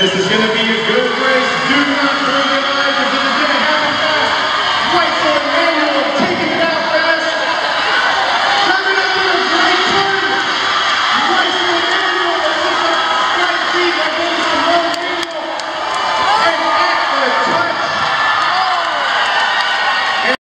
nesse esquema é